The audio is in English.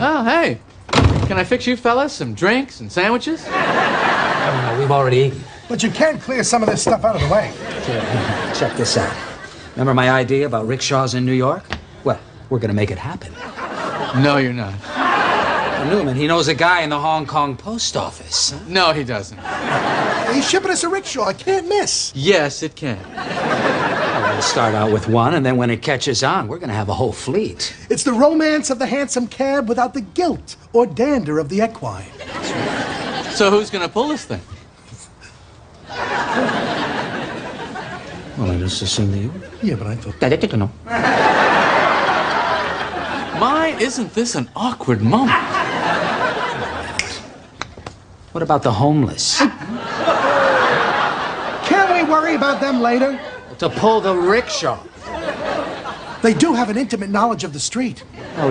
Oh, hey. Can I fix you fellas some drinks and sandwiches? No, we've already eaten. But you can clear some of this stuff out of the way. Check this out. Remember my idea about rickshaws in New York? Well, we're gonna make it happen. No, you're not. Newman, he knows a guy in the Hong Kong post office. No, he doesn't. He's shipping us a rickshaw. I can't miss. Yes, it can. We'll start out with one, and then when it catches on, we're gonna have a whole fleet. It's the romance of the hansom cab without the guilt or dander of the equine. So who's gonna pull this thing? Well, I just assume that you. Yeah, but I thought. No. My, isn't this an awkward moment? What about the homeless? Can't we worry about them later? To pull the rickshaw. They do have an intimate knowledge of the street. Oh,